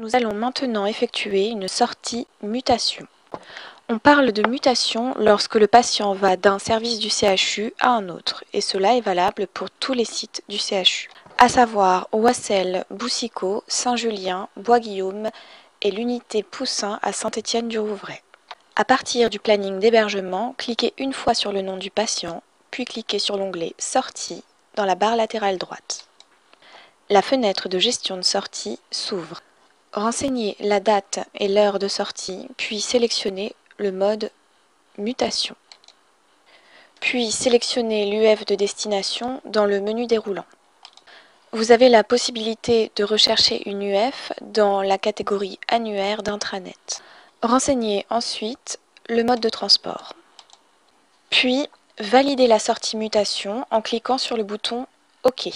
Nous allons maintenant effectuer une sortie mutation. On parle de mutation lorsque le patient va d'un service du CHU à un autre, et cela est valable pour tous les sites du CHU, à savoir Oissel, Boussicot, Saint-Julien, Bois-Guillaume et l'unité Poussin à Saint-Étienne-du-Rouvray. À partir du planning d'hébergement, cliquez une fois sur le nom du patient, puis cliquez sur l'onglet Sortie dans la barre latérale droite. La fenêtre de gestion de sortie s'ouvre. Renseignez la date et l'heure de sortie, puis sélectionnez le mode Mutation. Puis sélectionnez l'UF de destination dans le menu déroulant. Vous avez la possibilité de rechercher une UF dans la catégorie annuaire d'intranet. Renseignez ensuite le mode de transport. Puis, validez la sortie mutation en cliquant sur le bouton OK.